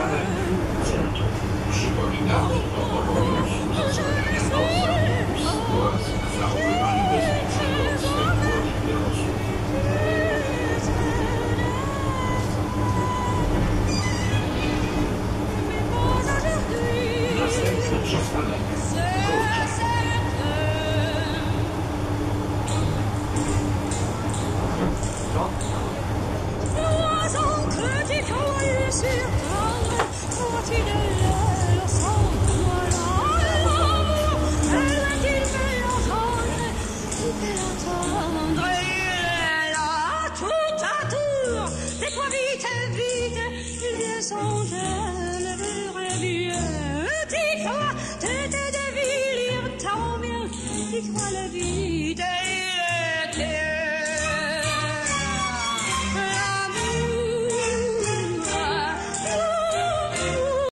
Amen. Sonunda